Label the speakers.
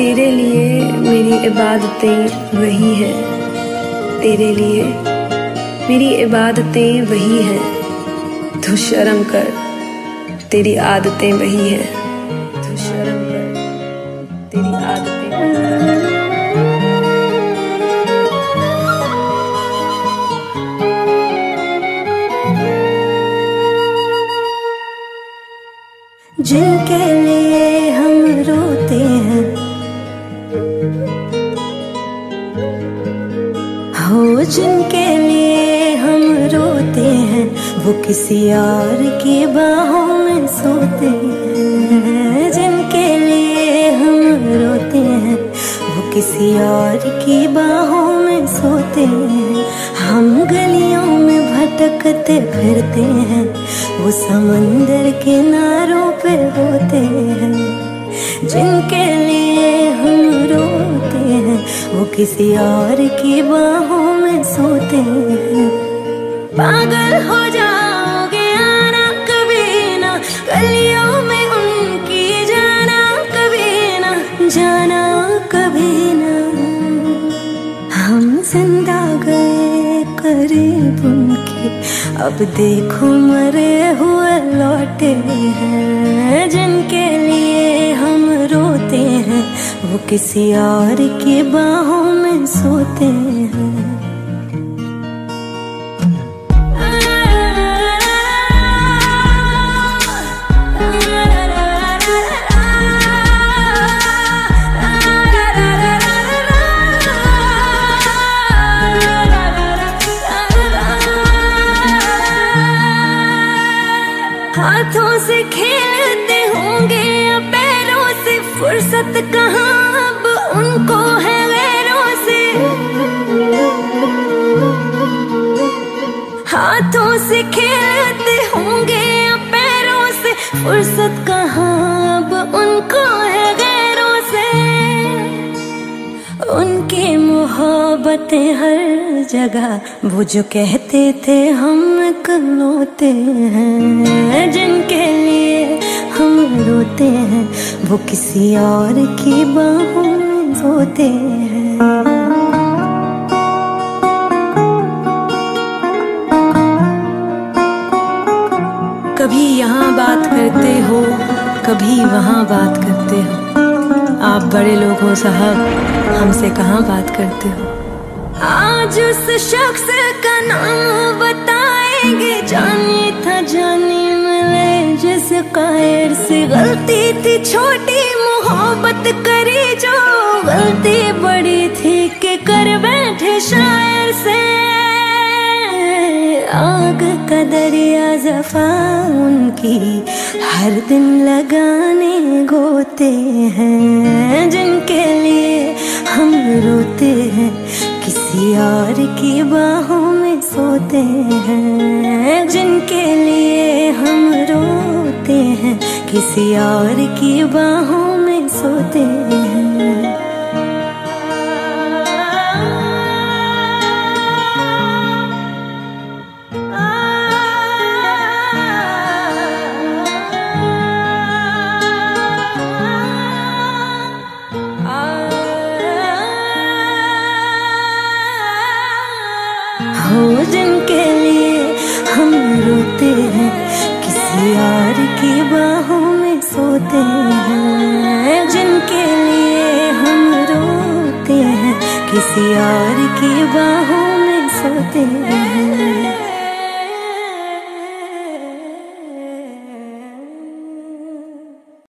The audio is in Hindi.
Speaker 1: तेरे लिए मेरी इबादतें वही हैं। तेरे लिए मेरी इबादतें वही हैं। तो शर्म कर, तेरी आदतें वही हैं। तो शर्म कर, तेरी आदतें
Speaker 2: जिनके लिए हो जिनके लिए हम रोते हैं, वो किसी और की बाहों में सोते हैं। जिनके लिए हम रोते हैं, वो किसी और की बाहों में सोते हैं। हम गलियों में भटकते फिरते हैं, वो समंदर किनारों पे होते हैं। जिनके किसी और की बाहों में सोते हैं। पागल हो जाओगे आना कभी ना, गलियों में उनकी जाना कभी ना, जाना कभी ना। हम ज़िंदा गए करीब उनके, अब देखो मरे हुए लौटे हैं, जिनके वो किसी और की बाहों में सोते हैं। हाथों से खेलते होंगे फुर्सत कहाँ अब उनको है गैरों से? हाथों से खेलते होंगे पैरों से? फुर्सत अब उनको है गैरों से? उनकी मोहब्बतें हर जगह, वो जो कहते थे हम कलोते हैं, जिनके लिए रोते हैं, वो किसी और की बाहों में सोते हैं।
Speaker 1: कभी यहाँ बात करते हो, कभी वहाँ बात करते हो। आप बड़े लोग हो साहब, हमसे कहाँ बात करते हो?
Speaker 2: आज उस शख्स का नाम बताएँगे कायर से गलती थी, छोटी मोहब्बत करी जो। गलती बड़ी थी कि कर बैठे शायर से। आग का दरिया जफा उनकी, हर दिन लगाने गोते हैं। जिनके लिए हम रोते हैं, किसी और की बाहों में सोते हैं। जिनके लिए किसी और की बाहों में सोते हैं। हो जिनके लिए हम रोते हैं, किसी और की बाहों में सोते हैं